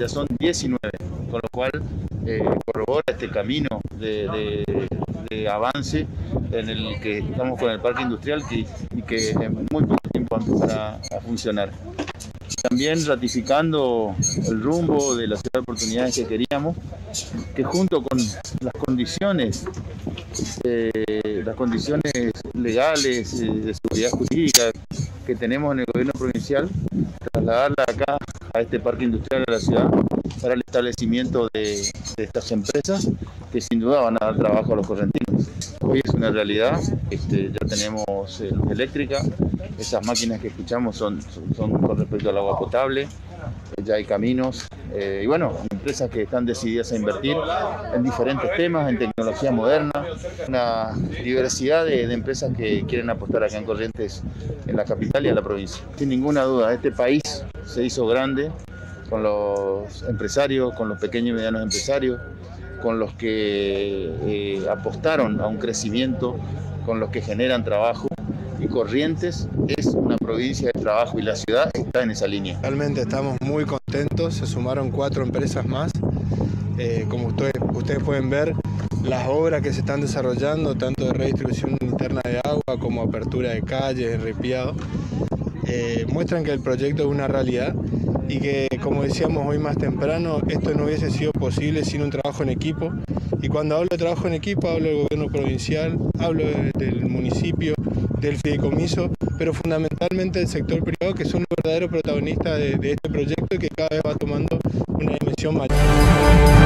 ya son 19, con lo cual eh, corrobora este camino de, avance en el que estamos con el parque industrial y que en muy poco tiempo va a funcionar. También ratificando el rumbo de la ciudad de oportunidades que queríamos, que junto con las condiciones, eh, las condiciones legales eh, de seguridad jurídica que tenemos en el gobierno provincial, trasladarla acá a este parque industrial de la ciudad para el establecimiento de, estas empresas que sin duda van a dar trabajo a los correntinos. Hoy es una realidad, este, ya tenemos eh, luz eléctrica, esas máquinas que escuchamos son, son, con respecto al agua potable, eh, ya hay caminos eh, y bueno, empresas que están decididas a invertir en diferentes temas, en tecnología moderna, una diversidad de, empresas que quieren apostar acá en Corrientes, en la capital y en la provincia. Sin ninguna duda, este país se hizo grande con los empresarios, con los pequeños y medianos empresarios, con los que eh, apostaron a un crecimiento, con los que generan trabajo. Y Corrientes es una provincia de trabajo y la ciudad está en esa línea. Realmente estamos muy contentos, se sumaron cuatro empresas más. Eh, como ustedes, pueden ver, las obras que se están desarrollando, tanto de redistribución interna de agua como apertura de calles, ripiado, eh, muestran que el proyecto es una realidad y que, como decíamos hoy más temprano, esto no hubiese sido posible sin un trabajo en equipo. Y cuando hablo de trabajo en equipo, hablo del gobierno provincial, hablo del municipio, del fideicomiso, pero fundamentalmente del sector privado, que son los verdaderos protagonistas de, de este proyecto y que cada vez va tomando una dimensión mayor.